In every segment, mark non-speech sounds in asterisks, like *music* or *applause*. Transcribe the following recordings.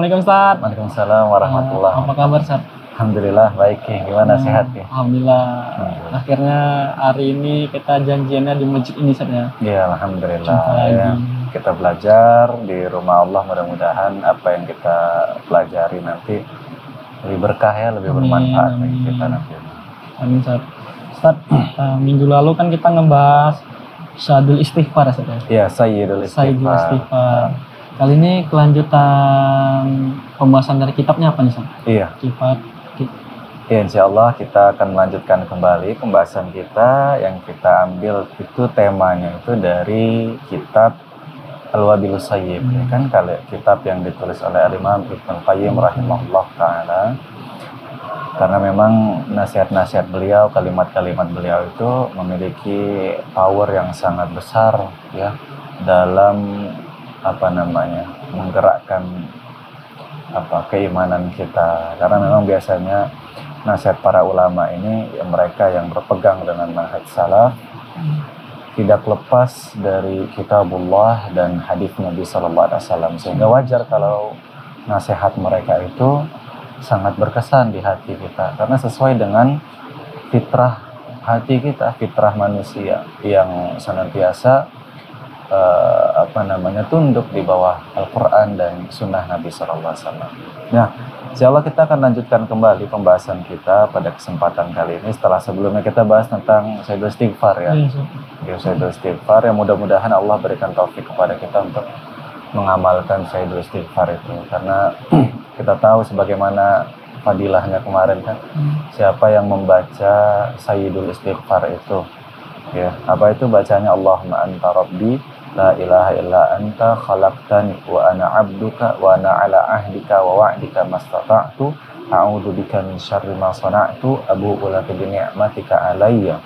Assalamualaikum Ustaz. Waalaikumsalam warahmatullahi Apa kabar Ustaz? Alhamdulillah baik Ki. Gimana Hmm, sehat Ki? Alhamdulillah. Alhamdulillah. Akhirnya hari ini kita janjiannya di masjid ini Ustaz ya. Iya alhamdulillah Jumpa lagi. ya. Kita belajar di rumah Allah mudah-mudahan apa yang kita pelajari nanti lebih berkah ya, lebih Amin, bermanfaat bagi amin. kita nanti. Amin Ustaz. Ustaz, eh, minggu lalu kan kita ngebahas Syadul Istighfar Ustaz ya. Iya, Sayyidul Sayyidul Istighfar. Kali ini kelanjutan pembahasan dari kitabnya apa nih Ustaz? Iya, Kitab ya, insya Allah kita akan melanjutkan kembali pembahasan kita. Yang kita ambil itu temanya itu dari kitab Al-Wabil Sayyib. Ya kan? Kalau kitab yang ditulis oleh Al-Imam Ibnu Qayyim rahimahullah taala. Karena memang nasihat-nasihat beliau, kalimat-kalimat beliau itu memiliki power yang sangat besar ya dalam apa namanya menggerakkan apa keimanan kita. Karena memang biasanya nasihat para ulama ini ya mereka yang berpegang dengan manhaj salaf tidak lepas dari kitabullah dan hadis Nabi Sallallahu Alaihi Wasallam. Sehingga wajar kalau nasihat mereka itu sangat berkesan di hati kita. Karena sesuai dengan fitrah hati kita fitrah manusia yang senantiasa eh, apa namanya tunduk di bawah Al-Quran dan Sunnah Nabi Alaihi Wasallam. Nah, Insya Allah kita akan lanjutkan kembali pembahasan kita pada kesempatan kali ini setelah sebelumnya kita bahas tentang Sayyidul Istighfar ya. Iya. Ya, Sayyidul Istighfar yang mudah-mudahan Allah berikan taufik kepada kita untuk mengamalkan Sayyidul Istighfar itu karena *clears throat* kita tahu sebagaimana fadilahnya kemarin kan Hmm. siapa yang membaca Sayyidul Istighfar itu ya apa itu bacanya Allahumma anta rabbi la ilaha illa anta khalaqtani wa ana abduka wa ana ala ahdika wa wa'dika mastata'tu. A'udzu bika min syarri ma sana'tu. Abu'u laka bi ni'matika alayya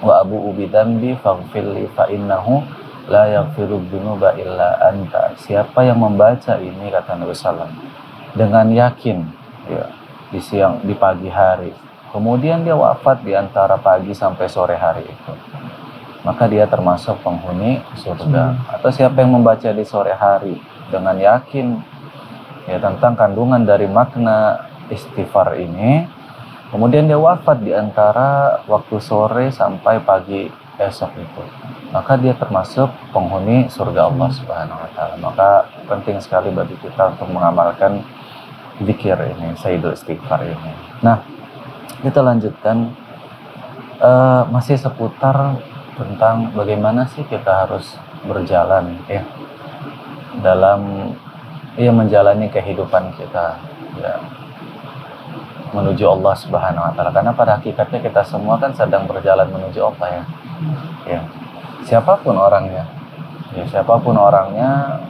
wa abu'u bi dzambi faghfirli fa innahu la yaghfiru dzunuba illa anta. Siapa yang membaca ini kata Nabi sallallahu dengan yakin ya di siang di pagi hari. Kemudian dia wafat di antara pagi sampai sore hari itu maka dia termasuk penghuni surga. Atau siapa yang membaca di sore hari dengan yakin ya tentang kandungan dari makna istighfar ini kemudian dia wafat di antara waktu sore sampai pagi esok itu. Maka dia termasuk penghuni surga Allah Subhanahu wa taala. Maka penting sekali bagi kita untuk mengamalkan zikir ini, Sayyidul Istighfar ini. Nah, kita lanjutkan. Eh, masih seputar tentang bagaimana sih kita harus berjalan ya dalam ya menjalani kehidupan kita ya menuju Allah Subhanahu wa taala karena pada hakikatnya kita semua kan sedang berjalan menuju Allah ya. Ya. Siapa pun orangnya. Ya, siapa pun orangnya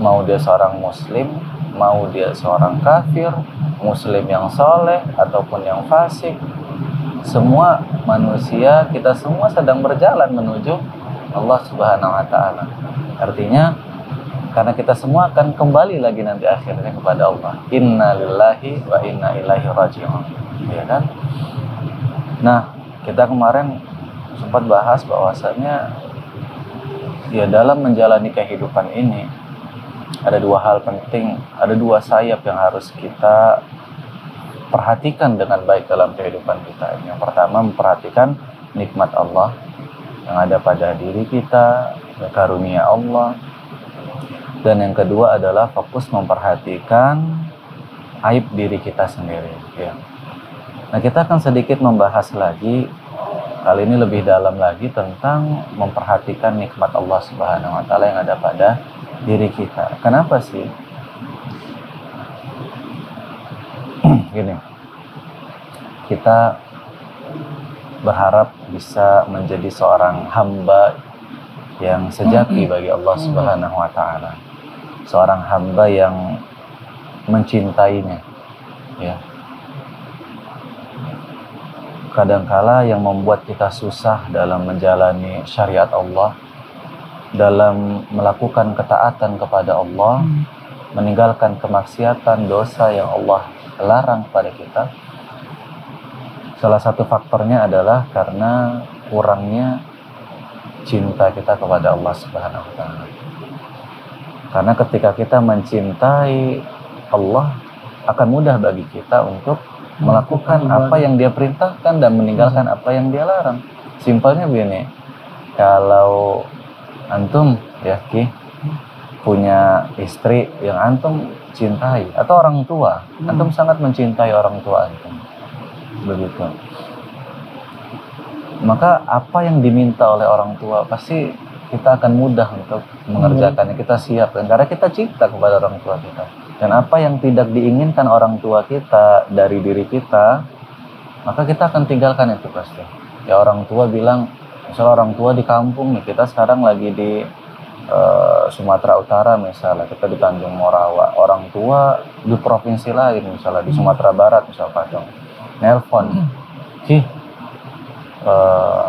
mau dia seorang muslim, mau dia seorang kafir, muslim yang soleh ataupun yang fasik, semua manusia kita semua sedang berjalan menuju Allah Subhanahu wa taala. Artinya karena kita semua akan kembali lagi nanti akhirnya kepada Allah. Inna lillahi wa inna ilaihi raji'un. Ya kan? Nah, kita kemarin sempat bahas bahwasannya ya dalam menjalani kehidupan ini ada dua hal penting, ada dua sayap yang harus kita perhatikan dengan baik dalam kehidupan kita. Yang pertama memperhatikan nikmat Allah yang ada pada diri kita, karunia Allah. Dan yang kedua adalah fokus memperhatikan aib diri kita sendiri. Ya. Nah kita akan sedikit membahas lagi kali ini lebih dalam lagi tentang memperhatikan nikmat Allah Subhanahu Wa Taala yang ada pada diri kita. Kenapa sih? *clears throat* Gini, kita berharap bisa menjadi seorang hamba yang sejati bagi Allah Subhanahu wa taala. Seorang hamba yang mencintainya. Ya. Kadangkala yang membuat kita susah dalam menjalani syariat Allah, dalam melakukan ketaatan kepada Allah, meninggalkan kemaksiatan, dosa yang Allah larang pada kita. Salah satu faktornya adalah karena kurangnya cinta kita kepada Allah Subhanahu wa taala. Karena ketika kita mencintai Allah akan mudah bagi kita untuk melakukan Melakukan apa yang dia perintahkan dan meninggalkan apa yang dia larang. Simpelnya begini, kalau antum ya Ki punya istri yang antum cintai atau orang tua, Hmm. antum sangat mencintai orang tua antum. Begitu. Maka apa yang diminta oleh orang tua pasti kita akan mudah untuk mengerjakannya. Kita siap karena kita cinta kepada orang tua kita. Dan apa yang tidak diinginkan orang tua kita dari diri kita, maka kita akan tinggalkan itu pasti. Ya orang tua bilang, misalnya orang tua di kampung nih, kita sekarang lagi di eh, Sumatera Utara misalnya, kita di Tanjung Morawa, orang tua di provinsi lain misalnya di Sumatera Barat misalnya Padang, nelpon, Ki, eh,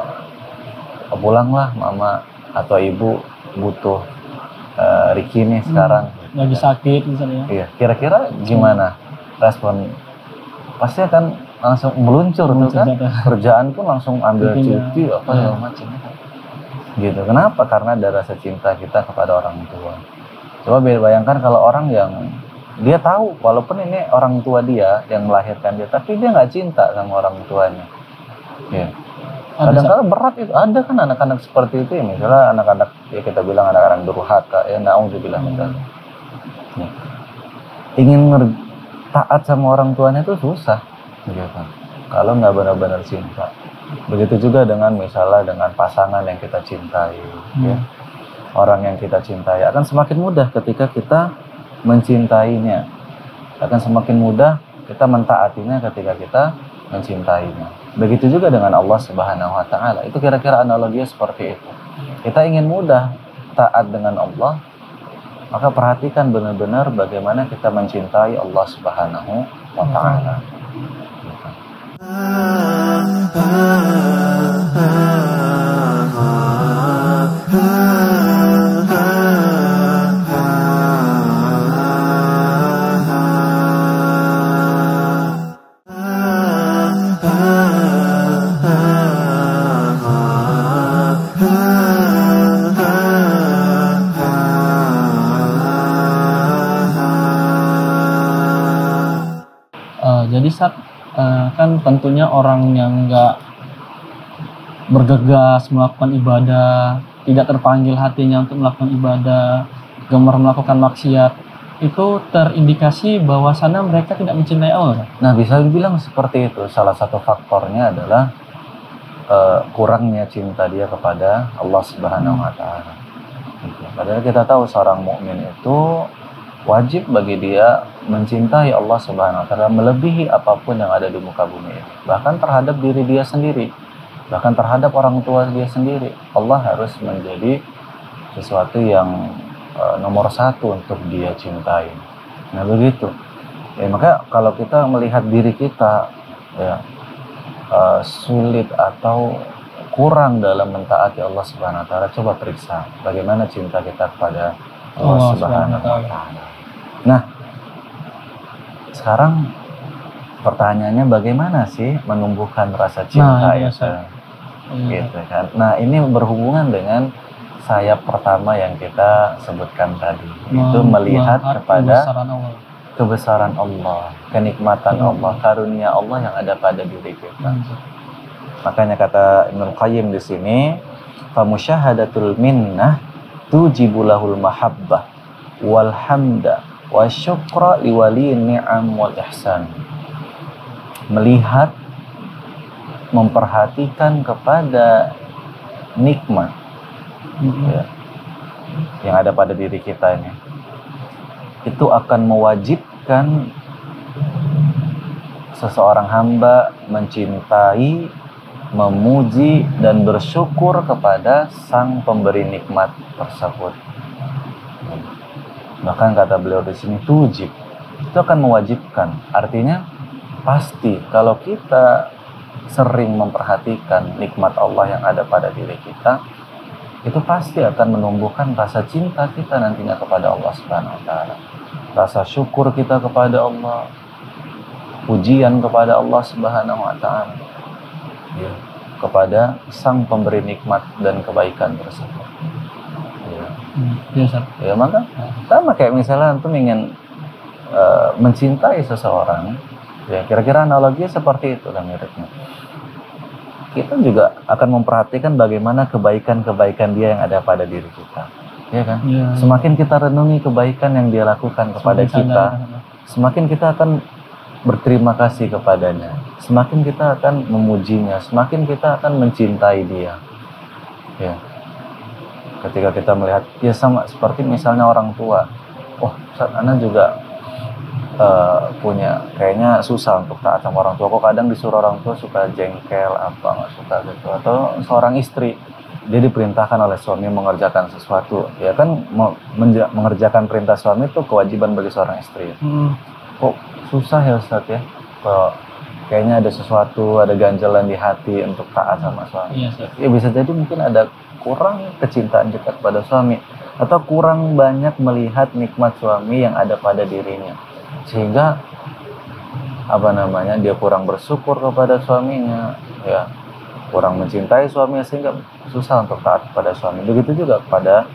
pulanglah mama atau ibu butuh eh, Ricky nih sekarang. lagi sakit misalnya Iya, kira-kira gimana respon? Pasti akan langsung meluncur tuh Meluncur kan? jatuh. Kerjaan pun langsung ambil Cutinya. cuti apa segala macam. Gitu. Kenapa? Karena ada rasa cinta kita kepada orang tua. Coba bayangkan kalau orang yang dia tahu walaupun ini orang tua dia yang melahirkan dia, tapi dia nggak cinta sama orang tuanya. Ada Kadang-kadang berat itu. Ada kan anak-anak seperti itu ya. Misalnya anak-anak ya kita bilang anak-anak durhaka ya na'udzubillah min dzalik. Ya. Ingin taat sama orang tuanya itu susah gitu. Kalau nggak benar-benar cinta. Begitu juga dengan misalnya dengan pasangan yang kita cintai, ya. Orang yang kita cintai akan semakin mudah ketika kita mencintainya. Akan semakin mudah kita mentaatinya ketika kita mencintainya. Begitu juga dengan Allah Subhanahu wa taala. Itu kira-kira analoginya seperti itu. Kita ingin mudah taat dengan Allah, maka perhatikan benar-benar bagaimana kita mencintai Allah Subhanahu wa taala. Kan tentunya orang yang nggak bergegas melakukan ibadah, tidak terpanggil hatinya untuk melakukan ibadah, gemar melakukan maksiat, itu terindikasi bahwa sana mereka tidak mencintai Allah. Nah, bisa dibilang seperti itu. Salah satu faktornya adalah eh, kurangnya cinta dia kepada Allah Subhanahu wa taala. Gitu. Padahal kita tahu seorang mukmin itu wajib bagi dia mencintai Allah Subhanahu wa taala melebihi apa pun yang ada di muka bumi ini. Bahkan terhadap diri dia sendiri, bahkan terhadap orang tua dia sendiri. Allah harus menjadi sesuatu yang eh, nomor satu untuk dia cintai. Nah begitu. Ya, maka kalau kita melihat diri kita ya eh, sulit atau kurang dalam mentaati Allah Subhanahu wa taala, coba periksa bagaimana cinta kita kepada Allah, Subhanahu wa taala. Nah, sekarang pertanyaannya bagaimana sih menumbuhkan rasa cinta Nah, itu, ya? Ustaz. Iya. Gitu kan. Nah, ini berhubungan dengan sayap pertama yang kita sebutkan tadi, itu Mem- melihat kepada kebesaran Allah. kebesaran Allah, kenikmatan Hmm. Allah, karunia Allah yang ada pada diri kita. Hmm. Makanya kata Ibnu Qayyim di sini, famusyahadatul minnah tujibu lahul mahabbah wal hamda wa syukra liwali ni'am wal ihsan. Melihat memperhatikan kepada nikmat Hmm. ya, yang ada pada diri kita ini itu akan mewajibkan seseorang hamba mencintai, memuji dan bersyukur kepada sang pemberi nikmat tersebut. Bahkan kata beliau di sini tujib itu akan mewajibkan. Artinya pasti kalau kita sering memperhatikan nikmat Allah yang ada pada diri kita, itu pasti akan menumbuhkan rasa cinta kita nantinya kepada Allah Subhanahu wa taala. Rasa syukur kita kepada Allah, pujian kepada Allah Subhanahu wa taala. Ya, kepada sang pemberi nikmat dan kebaikan tersebut. Ya. Hmm. Ustaz. Ya maka sama kayak misalnya antum ingin eh, mencintai seseorang, ya kira-kira analogi seperti itu lah miripnya. Kita juga akan memperhatikan bagaimana kebaikan-kebaikan dia yang ada pada diri kita, ya kan? Iya. Semakin kita renungi kebaikan yang dia lakukan kepada Semakin kita, sadar. semakin kita akan berterima kasih kepadanya, semakin kita akan memujinya, semakin kita akan mencintai dia. Ya. Ketika kita melihat, ya sama seperti misalnya orang tua, oh Ustaz, Ana juga eh, punya kayaknya susah untuk taat sama orang tua. Kok kadang disuruh orang tua suka jengkel apa nggak suka gitu. Atau seorang istri dia diperintahkan oleh suami mengerjakan sesuatu, ya kan mengerjakan perintah suami itu kewajiban bagi seorang istri Hmm. Kok susah ya Ustadz ya? Kok kayaknya ada sesuatu ada ganjalan di hati untuk taat sama suami. Iya, Ustaz. ya bisa jadi mungkin ada kurang kecintaan kita kepada suami atau kurang banyak melihat nikmat suami yang ada pada dirinya. Sehingga apa namanya dia kurang bersyukur kepada suaminya ya kurang mencintai suaminya sehingga susah untuk taat kepada suami. Begitu juga kepada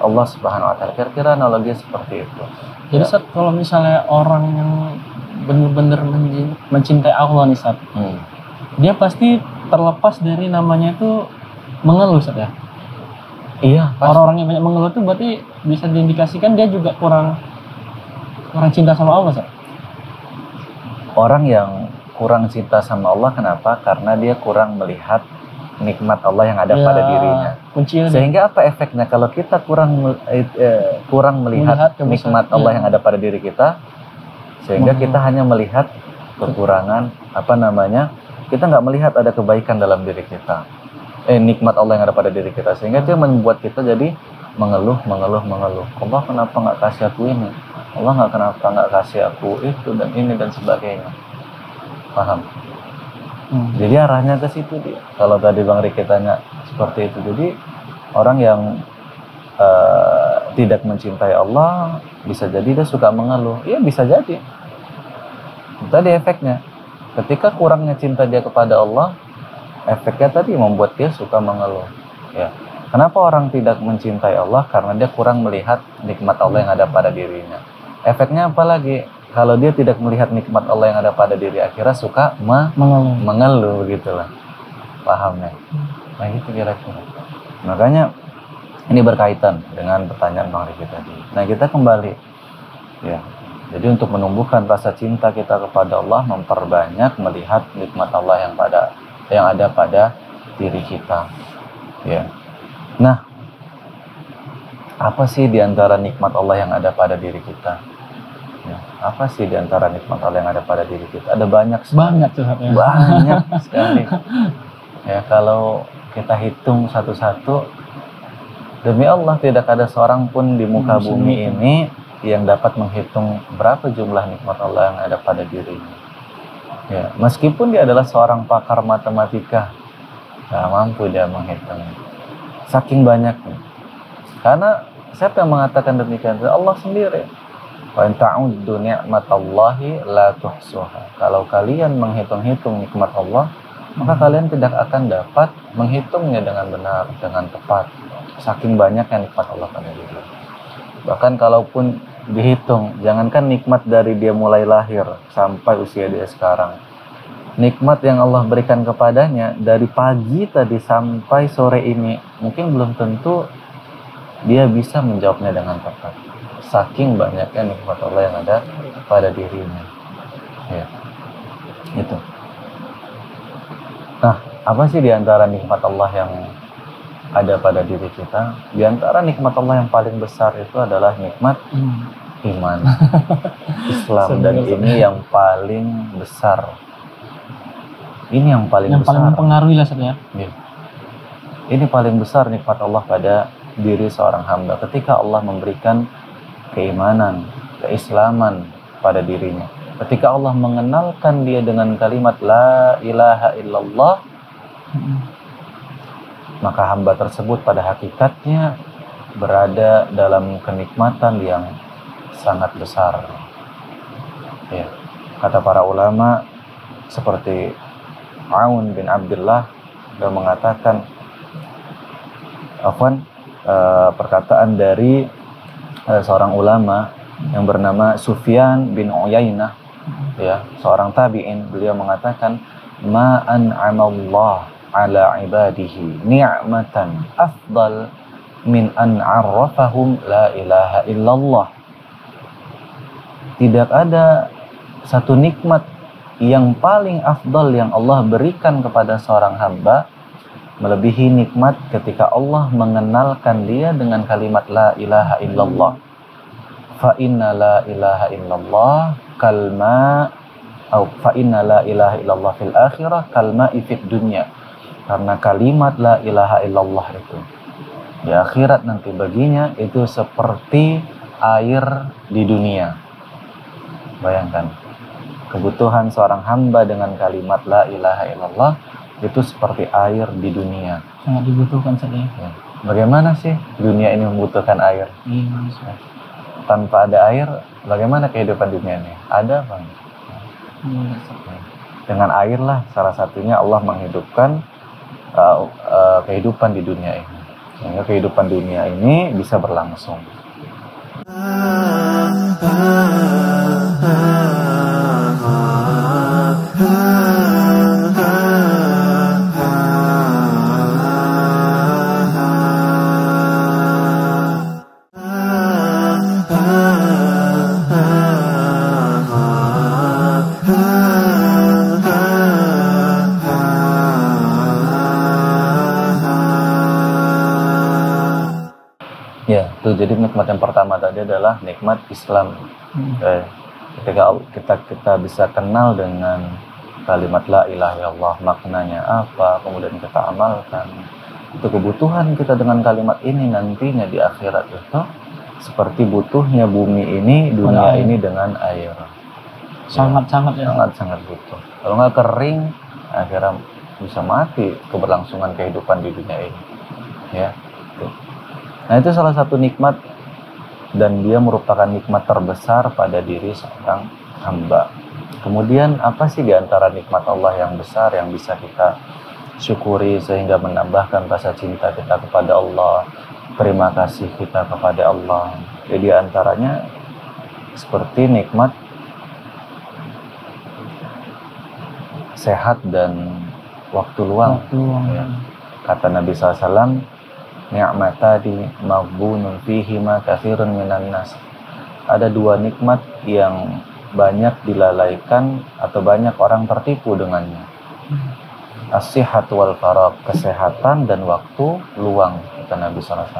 Allah Subhanahu wa taala kira-kira analogi seperti itu Jadi Ya. Kalau misalnya orang yang benar-benar menci- mencintai Allah nih Ustaz, Hmm. dia pasti terlepas dari namanya itu mengeluh Ustaz ya. Iya. Orang-orang yang banyak mengeluh itu berarti bisa diindikasikan dia juga kurang kurang cinta sama Allah Ustaz. orang yang kurang cinta sama Allah kenapa? Karena dia kurang melihat nikmat Allah yang ada Ya, pada dirinya. Kuncinya Sehingga apa efeknya kalau kita kurang eh, eh, kurang melihat, Melihat nikmat Allah iya. yang ada pada diri kita, sehingga Hmm. kita hanya melihat kekurangan apa namanya? Kita nggak melihat ada kebaikan dalam diri kita. Eh nikmat Allah yang ada pada diri kita sehingga itu membuat kita jadi mengeluh, mengeluh, mengeluh. Allah kenapa nggak kasih aku ini? Allah nggak kenapa nggak kasih aku itu dan ini dan sebagainya. Paham? Hmm. Jadi arahnya ke situ dia. Kalau tadi Bang Riki tanya seperti itu, jadi orang yang eh, tidak mencintai Allah bisa jadi dia suka mengeluh. Iya bisa jadi. Tadi efeknya, ketika kurangnya cinta dia kepada Allah, efeknya tadi membuat dia suka mengeluh. Ya. Kenapa orang tidak mencintai Allah? Karena dia kurang melihat nikmat Allah yang ada pada dirinya. Efeknya apa lagi? Kalau dia tidak melihat nikmat Allah yang ada pada diri, akhirnya suka me- mengeluh. mengeluh begitulah pahamnya nah gitu kira-kira. Makanya ini berkaitan dengan pertanyaan Bang Riki tadi. Nah kita kembali. Ya. Jadi untuk menumbuhkan rasa cinta kita kepada Allah memperbanyak melihat nikmat Allah yang pada yang ada pada diri kita. Ya. Nah apa sih di antara nikmat Allah yang ada pada diri kita ya, apa sih di antara nikmat Allah yang ada pada diri kita? Ada banyak sekali. Banyak tuh ya. banyak *laughs* sekali. Ya kalau kita hitung satu-satu demi Allah tidak ada seorang pun di muka Hmm, bumi ini yang dapat menghitung berapa jumlah nikmat Allah yang ada pada dirinya ya meskipun dia adalah seorang pakar matematika nggak mampu dia menghitung. Saking banyaknya. Karena siapa yang mengatakan demikian? Allah sendiri Wa in ta'uddu ni'matallahi la tuhsuha. Kalau kalian menghitung-hitung nikmat Allah, maka kalian tidak akan dapat menghitungnya dengan benar, dengan tepat. Saking banyaknya nikmat Allah pada diri. Bahkan kalaupun dihitung, jangankan nikmat dari dia mulai lahir sampai usia dia sekarang. Nikmat yang Allah berikan kepadanya dari pagi tadi sampai sore ini, mungkin belum tentu dia bisa menjawabnya dengan tepat saking banyaknya nikmat Allah yang ada pada dirinya. Ya. Itu. Nah, apa sih di antara nikmat Allah yang ada pada diri kita? Di antara nikmat Allah yang paling besar itu adalah nikmat Hmm. iman. *laughs* Islam dan Sebenarnya. ini yang paling besar. Ini yang paling Yang paling besar. mempengaruhi lah Ustaz ya. Ini paling besar nikmat Allah pada diri seorang hamba ketika Allah memberikan keimanan, keislaman pada dirinya. Ketika Allah mengenalkan dia dengan kalimat la ilaha illallah, maka hamba tersebut pada hakikatnya berada dalam kenikmatan yang sangat besar. Ya, kata para ulama seperti Aun bin Abdullah yang mengatakan afwan eh, perkataan dari seorang ulama yang bernama Sufyan bin Uyainah ya seorang tabi'in. Beliau mengatakan ma an'amallah ala ibadihi ni'matan afdal min an arrafahum la ilaha illallah. Tidak ada satu nikmat yang paling afdal yang Allah berikan kepada seorang hamba melebihi nikmat ketika Allah mengenalkan dia dengan kalimat la ilaha illallah. Fa inna la ilaha illallah kalma atau fa inna la ilaha illallah fil akhirah kalma ifid dunya. Karena kalimat la ilaha illallah itu di akhirat nanti baginya itu seperti air di dunia. Bayangkan kebutuhan seorang hamba dengan kalimat la ilaha illallah itu seperti air di dunia. Sangat dibutuhkan saja. Ya. Bagaimana sih dunia ini membutuhkan air? Iya, Tanpa ada air, bagaimana kehidupan dunia ini? Ada bang. Iya, Dengan air lah salah satunya Allah menghidupkan uh, uh, kehidupan di dunia ini. Sehingga kehidupan dunia ini bisa berlangsung. Tuh, jadi nikmat yang pertama tadi adalah nikmat Islam. Hmm. Eh, ketika kita kita bisa kenal dengan kalimat la ilaha illallah maknanya apa, kemudian kita amalkan. Itu kebutuhan kita dengan kalimat ini nantinya di akhirat itu seperti butuhnya bumi ini, dunia ini dengan air. Sangat-sangat ya. Sangat-sangat butuh. Kalau nggak kering, akhirnya bisa mati keberlangsungan kehidupan di dunia ini. Ya. Nah itu salah satu nikmat dan dia merupakan nikmat terbesar pada diri seorang hamba. Kemudian apa sih di antara nikmat Allah yang besar yang bisa kita syukuri sehingga menambahkan rasa cinta kita kepada Allah, terima kasih kita kepada Allah. Jadi antaranya seperti nikmat sehat dan waktu luang. Waktu luang. Ya. Kata Nabi SAW, ni'matadi maghbunun ma kathirun minan nas. Ada dua nikmat yang banyak dilalaikan atau banyak orang tertipu dengannya. As-sihat wal farag, kesehatan dan waktu luang kata Nabi SAW.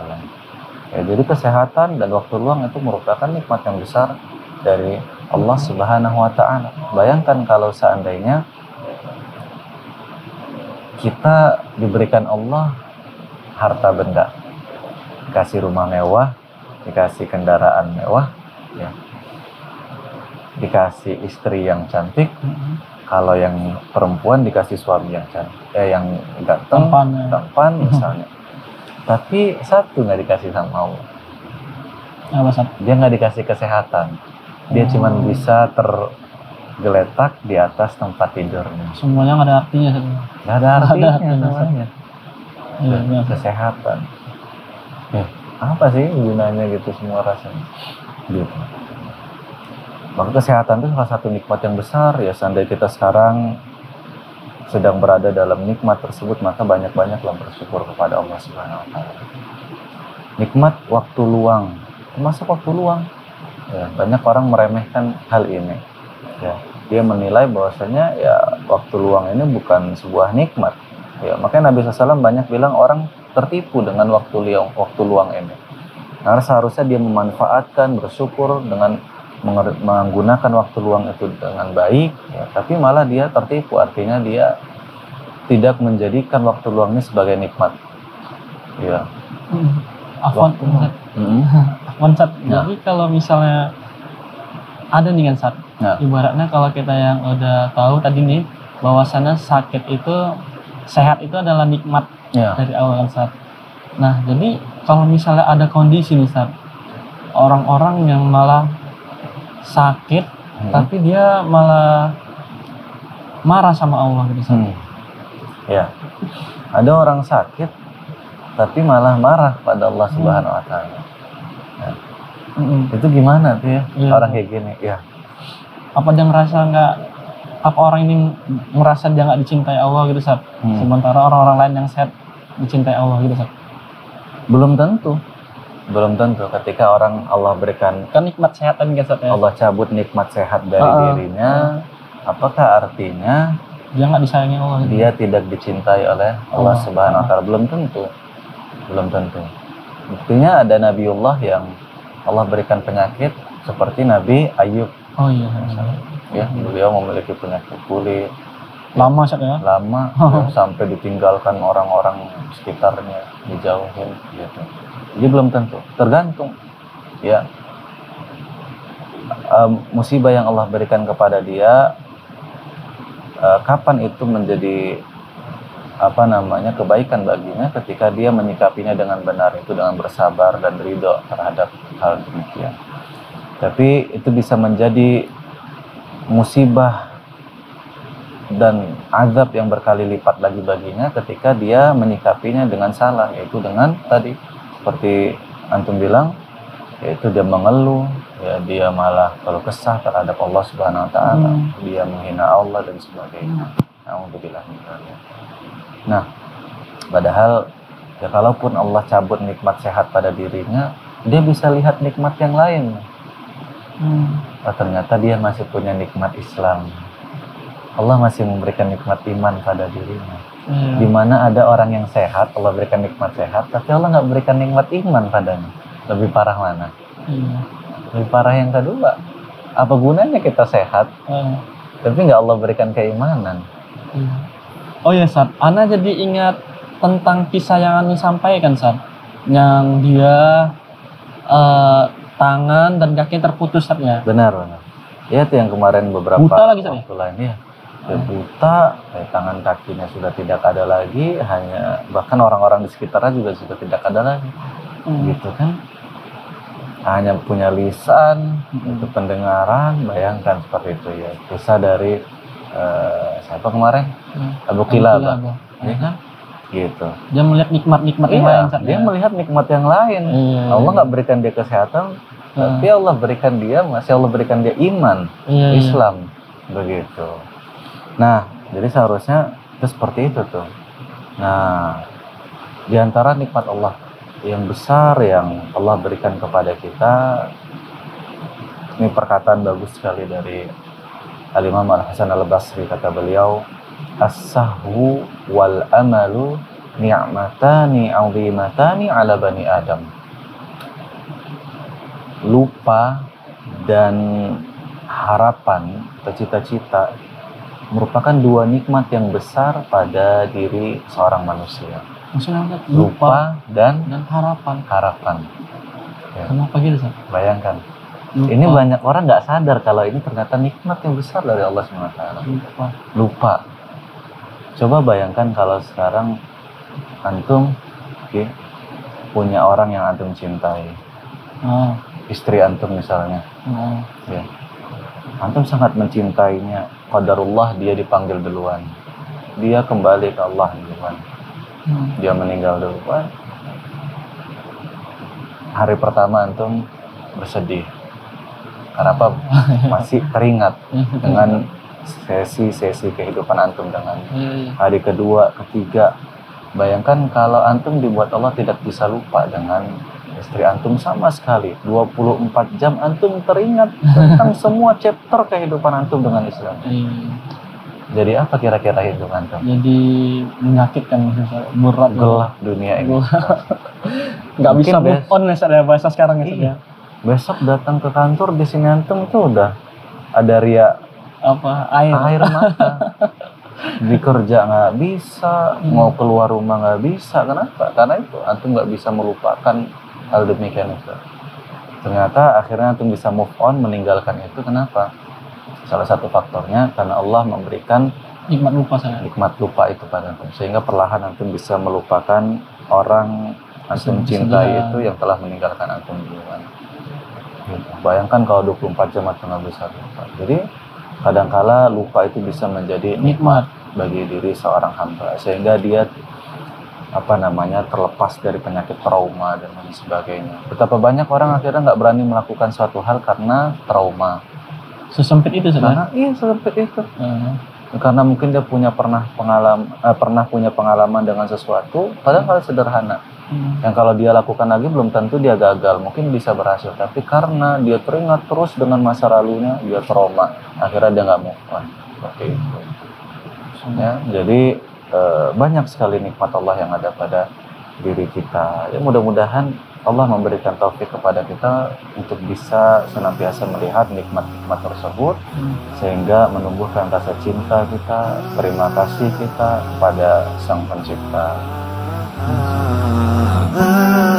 Ya, jadi kesehatan dan waktu luang itu merupakan nikmat yang besar dari Allah Subhanahu wa taala. Bayangkan kalau seandainya kita diberikan Allah harta benda. Dikasih rumah mewah dikasih kendaraan mewah ya. Dikasih istri yang cantik mm-hmm. kalau yang perempuan dikasih suami yang cantik eh yang ganteng tampan, ya. tampan mm-hmm. misalnya. Tapi satu nggak dikasih sama Allah. Dia nggak dikasih kesehatan. Dia oh. cuma bisa tergeletak di atas tempat tidurnya. Semuanya nggak ada artinya nggak ada artinya, ada artinya semuanya ya. kesehatan ya, apa sih gunanya gitu semua rasanya gitu maka kesehatan itu salah satu nikmat yang besar ya seandainya kita sekarang sedang berada dalam nikmat tersebut maka banyak-banyaklah bersyukur kepada Allah Subhanahu wa taala. Nikmat waktu luang, termasuk waktu luang. Ya, banyak orang meremehkan hal ini. Ya, dia menilai bahwasanya ya waktu luang ini bukan sebuah nikmat, Ya, makanya Nabi SAW banyak bilang orang tertipu dengan waktu luang, waktu luang ini. Karena seharusnya dia memanfaatkan, bersyukur dengan menggunakan waktu luang itu dengan baik, ya, tapi malah dia tertipu. Artinya dia tidak menjadikan waktu luang ini sebagai nikmat. Ya. Hmm. Afwan, hmm. *laughs* Afwan Ya. Jadi kalau misalnya ada nih kan saat, ya. ibaratnya kalau kita yang udah tahu tadi nih bahwasannya sakit itu sehat itu adalah nikmat ya. dari awal saat. Nah, jadi kalau misalnya ada kondisi nih saat orang-orang yang malah sakit hmm. tapi dia malah marah sama Allah gitu saat. Hmm. Ya. Ada orang sakit tapi malah marah pada Allah Subhanahu wa taala. Ya. mm-hmm. itu gimana tuh ya, ya orang kayak gini ya apa dia ngerasa nggak apa orang ini merasa dia nggak dicintai Allah gitu saat hmm. sementara orang-orang lain yang sehat dicintai Allah gitu saat belum tentu. Belum tentu ketika orang Allah berikan kan nikmat sehat kan ya? Allah cabut nikmat sehat dari uh, dirinya apakah artinya dia nggak disayangi Allah gitu? dia tidak dicintai oleh Allah, Allah Subhanahu Wa Taala? Belum tentu. Belum tentu. Buktinya ada Nabiullah yang Allah berikan penyakit seperti Nabi Ayub. Oh iya ya beliau memiliki penyakit kulit. Lama ya? Lama ya, *laughs* sampai ditinggalkan orang-orang sekitarnya dijauhin gitu. Jadi belum tentu tergantung. Ya. Um, musibah yang Allah berikan kepada dia uh, kapan itu menjadi apa namanya kebaikan baginya ketika dia menyikapinya dengan benar itu dengan bersabar dan ridho terhadap hal demikian. Tapi itu bisa menjadi musibah dan azab yang berkali lipat lagi baginya ketika dia menyikapinya dengan salah yaitu dengan tadi seperti antum bilang yaitu dia mengeluh ya dia malah kalau kesah terhadap Allah Subhanahu wa taala hmm. dia menghina Allah dan sebagainya. Alhamdulillah nah padahal ya kalaupun Allah cabut nikmat sehat pada dirinya dia bisa lihat nikmat yang lain hmm. Oh ternyata dia masih punya nikmat Islam. Allah masih memberikan nikmat iman pada dirinya. Hmm. di mana ada orang yang sehat Allah berikan nikmat sehat tapi Allah nggak berikan nikmat iman padanya. Lebih parah mana? Hmm. lebih parah yang kedua. Apa gunanya kita sehat? Hmm. tapi nggak Allah berikan keimanan. Hmm. oh ya Sat. Ana jadi ingat tentang kisah yang Ani sampaikan Sat. Yang dia uh, tangan dan kaki terputus ya. Benar, benar. Ya itu yang kemarin beberapa buta lagi waktu lain ya. Ya, buta, ya, tangan kakinya sudah tidak ada lagi, hanya bahkan orang-orang di sekitarnya juga sudah tidak ada lagi, hmm. gitu kan? Hanya punya lisan, hmm. itu pendengaran, bayangkan seperti itu ya. Kisah dari uh, siapa kemarin? Hmm. Abu Kilabah, ya kan? gitu. Dia melihat nikmat-nikmat iya, yang lain. Dia ya. melihat nikmat yang lain. Iya, Allah nggak berikan dia kesehatan. Tapi Allah berikan dia, masih Allah berikan dia iman, iya, iya. Islam, iya. begitu. Nah, jadi seharusnya itu seperti itu tuh. Nah, di antara nikmat Allah yang besar yang Allah berikan kepada kita, ini perkataan bagus sekali dari Al-Imam Al-Hasan Al-Basri kata beliau as-sahwu wal amalu ni'matani 'azimatani 'ala bani Adam. Lupa dan harapan atau cita-cita merupakan dua nikmat yang besar pada diri seorang manusia. Maksudnya lupa, lupa dan dan harapan. Harapan. Ya. Kenapa gitu? Bayangkan. Lupa. Ini banyak orang nggak sadar kalau ini ternyata nikmat yang besar dari Allah SWT. Lupa. Lupa Coba bayangkan kalau sekarang antum okay, punya orang yang antum cintai. Oh. Istri antum misalnya. Oh. Ya. Antum sangat mencintainya. Qadarullah dia dipanggil duluan. Dia kembali ke Allah duluan. Hmm. Dia meninggal duluan. Hari pertama antum bersedih. Karena apa? *laughs* Masih teringat dengan sesi-sesi kehidupan antum dengan hmm. hari kedua, ketiga. Bayangkan kalau antum dibuat Allah tidak bisa lupa dengan istri antum sama sekali. 24 jam antum teringat tentang *laughs* semua chapter kehidupan antum dengan Islam. Hmm. Jadi apa kira-kira hidup antum? Jadi menyakitkan berat gelap dunia ini. *laughs* Nggak bisa move on ya bahasa sekarang itu iya. ya. Besok datang ke kantor di sini antum tuh udah ada ria apa air air mata *laughs* dikerja nggak bisa hmm. mau keluar rumah nggak bisa kenapa karena itu antum nggak bisa melupakan hal demikian itu ternyata akhirnya antum bisa move on meninggalkan itu kenapa? Salah satu faktornya karena Allah memberikan nikmat lupa saya nikmat lupa itu pada antum sehingga perlahan antum bisa melupakan orang antum cintai itu yang telah meninggalkan antum duluan. Bayangkan kalau 24 jam antum nggak bisa lupa jadi kadangkala lupa itu bisa menjadi nikmat. bagi diri seorang hamba sehingga dia apa namanya terlepas dari penyakit trauma dan lain sebagainya. Betapa banyak orang akhirnya nggak berani melakukan suatu hal karena trauma. Sesempit itu sebenarnya? Iya sesempit itu. Hmm. Karena mungkin dia punya pernah pengalaman eh, pernah punya pengalaman dengan sesuatu, padahal hal sederhana. Hmm. Yang kalau dia lakukan lagi belum tentu dia gagal, mungkin bisa berhasil. Tapi karena dia teringat terus dengan masa lalunya, dia trauma, akhirnya dia nggak move on. Seperti itu. Ya, jadi Eh, banyak sekali nikmat Allah yang ada pada diri kita. Ya mudah-mudahan Allah memberikan taufik kepada kita untuk bisa senantiasa melihat nikmat-nikmat tersebut hmm. sehingga menumbuhkan rasa cinta kita, terima kasih kita kepada Sang Pencipta. Hmm.